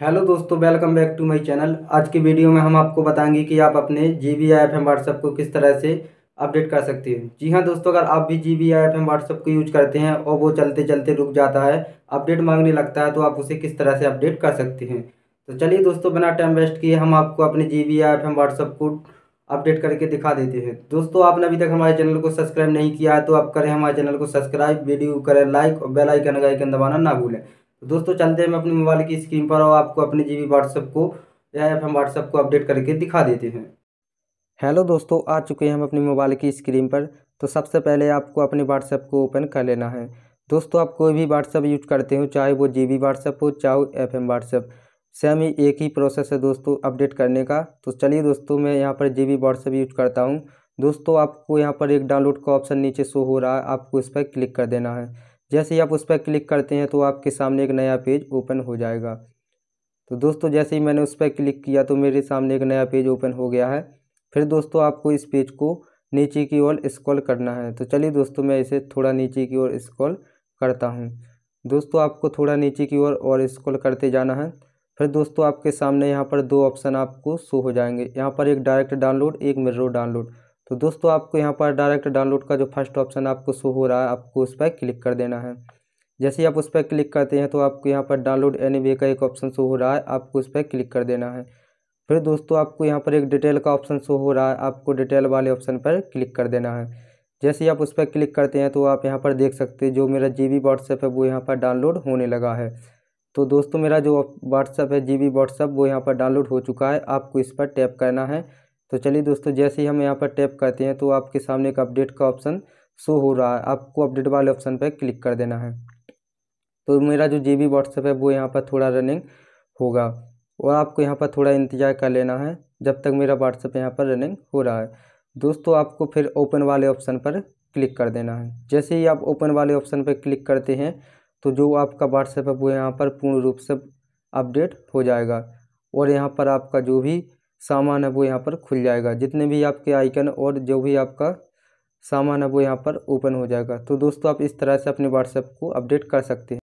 Hello दोस्तों, welcome back to my channel. आज की वीडियो में हम आपको बताएँगे कि आप अपने G B I F M WhatsApp को किस तरह से अपडेट कर सकते हैं। जी हाँ दोस्तों, अगर आप भी G B I F M WhatsApp को यूज़ करते हैं और वो चलते चलते रुक जाता है, अपडेट मांगने लगता है तो आप उसे किस तरह से अपडेट कर सकते हैं? तो चलिए दोस्तों, बिना टाइम वेस्ट किए हम आपको अपने G B I F M WhatsApp को अपडेट करके दिखा देते हैं। दोस्तों, आपने अभी तक हमारे चैनल को सब्सक्राइब नहीं किया है तो आप करें हमारे चैनल को सब्सक्राइब, वीडियो करें लाइक और बेल आइकन आइकन दबाना ना भूलें। तो दोस्तों चलते हैं हम अपने मोबाइल की स्क्रीन पर और आपको अपने जी बी व्हाट्सएप को, या एफ़ हम व्हाट्सएप को अपडेट करके दिखा देते हैं। हेलो दोस्तों, आ चुके हैं हम अपने मोबाइल की स्क्रीन पर। तो सबसे पहले आपको अपने व्हाट्सएप को ओपन कर लेना है। दोस्तों, आप कोई भी व्हाट्सएप यूज़ करते हो, चाहे वो जी बी व्हाट्सएप हो, चाहे एफ़ एम व्हाट्सएप सेम ही एक ही प्रोसेस है दोस्तों अपडेट करने का। तो चलिए दोस्तों, मैं यहाँ पर जी बी व्हाट्सएप यूज़ करता हूँ। दोस्तों, आपको यहाँ पर एक डाउनलोड का ऑप्शन नीचे शो हो रहा है, आपको इस पर क्लिक कर देना है। जैसे ही आप उस पर क्लिक करते हैं तो आपके सामने एक नया पेज ओपन हो जाएगा। तो दोस्तों, जैसे ही मैंने उस पर क्लिक किया तो मेरे सामने एक नया पेज ओपन हो गया है। फिर दोस्तों, आपको इस पेज को नीचे की ओर स्क्रॉल करना है। तो चलिए दोस्तों, मैं इसे थोड़ा नीचे की ओर स्क्रॉल करता हूँ। दोस्तों, आपको थोड़ा नीचे की ओर और स्क्रॉल करते जाना है। फिर दोस्तों, आपके सामने यहाँ पर दो ऑप्शन आपको शो हो जाएँगे। यहाँ पर एक डायरेक्ट डाउनलोड, एक मिर्रो डाउनलोड। तो दोस्तों, आपको यहाँ पर डायरेक्ट डाउनलोड का जो फ़र्स्ट ऑप्शन आपको शो हो रहा है, आपको उस पर क्लिक कर देना है। जैसे ही आप उस पर क्लिक करते हैं तो आपको यहाँ पर डाउनलोड एनी का एक ऑप्शन शो हो रहा है, आपको उस पर क्लिक कर देना है। फिर दोस्तों, आपको यहाँ पर एक डिटेल का ऑप्शन शो हो रहा है, आपको डिटेल वाले ऑप्शन पर क्लिक कर देना है। जैसे ही आप उस पर क्लिक करते हैं तो आप यहाँ पर देख सकते हैं, जो मेरा जी बी व्हाट्सएप है, वो यहाँ पर डाउनलोड होने लगा है। तो दोस्तों, मेरा जो व्हाट्सएप है जी बी व्हाट्सएप वो यहाँ पर डाउनलोड हो चुका है, आपको इस पर टैप करना है। तो चलिए दोस्तों, जैसे ही हम यहाँ पर टैप करते हैं तो आपके सामने एक अपडेट का ऑप्शन शो हो रहा है। आपको अपडेट वाले ऑप्शन पर क्लिक कर देना है। तो मेरा जो जे बी व्हाट्सएप है, वो यहाँ पर थोड़ा रनिंग होगा और आपको यहाँ पर थोड़ा इंतज़ार कर लेना है, जब तक मेरा व्हाट्सएप यहाँ पर रनिंग हो रहा है। दोस्तों, आपको फिर ओपन वाले ऑप्शन पर क्लिक कर देना है। जैसे ही आप ओपन वाले ऑप्शन पर क्लिक करते हैं तो जो आपका व्हाट्सएप है, वो यहाँ पर पूर्ण रूप से अपडेट हो जाएगा और यहाँ पर आपका जो भी सामान है वो यहाँ पर खुल जाएगा। जितने भी आपके आइकन और जो भी आपका सामान है वो यहाँ पर ओपन हो जाएगा। तो दोस्तों, आप इस तरह से अपने व्हाट्सएप को अपडेट कर सकते हैं।